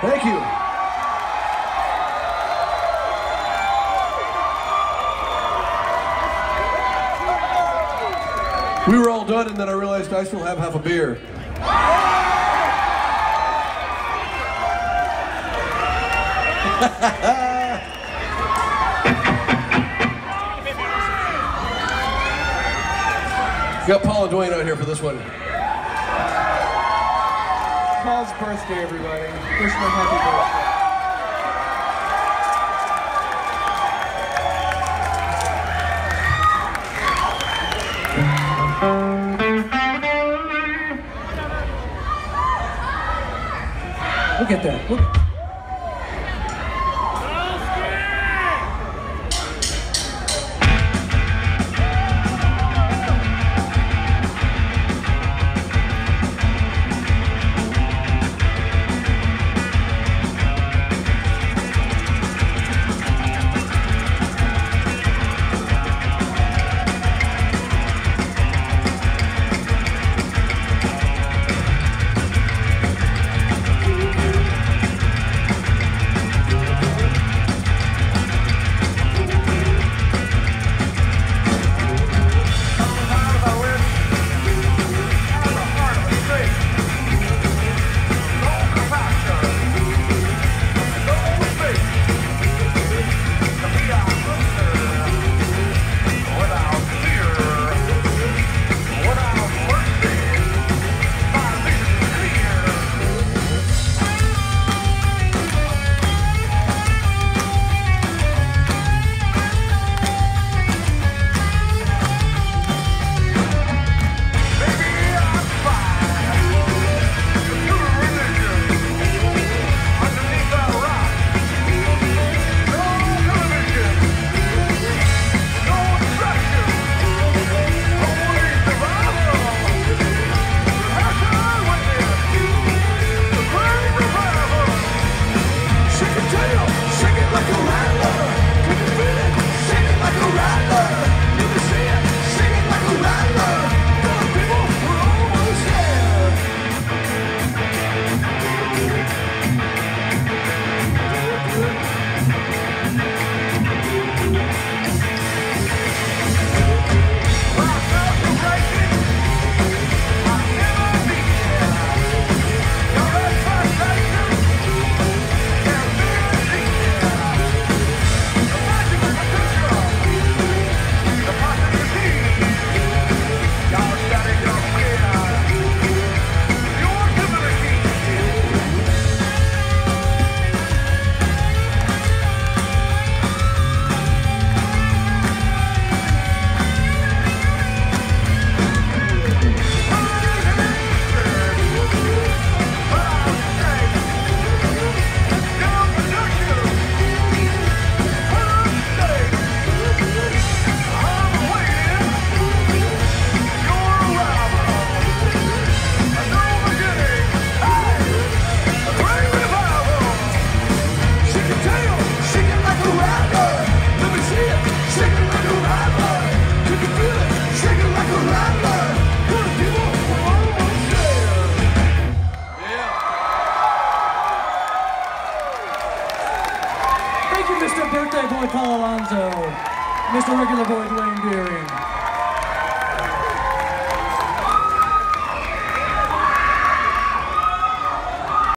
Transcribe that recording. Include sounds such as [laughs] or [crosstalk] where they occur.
Thank you. We were all done, and then I realized I still have half a beer. [laughs] Got Paul and Dwayne out here for this one. Paul's birthday, everybody. Wish him a happy birthday. Look at that. Birthday Boy Paul Alonso. Mr. Regular Boy Dwayne Deering.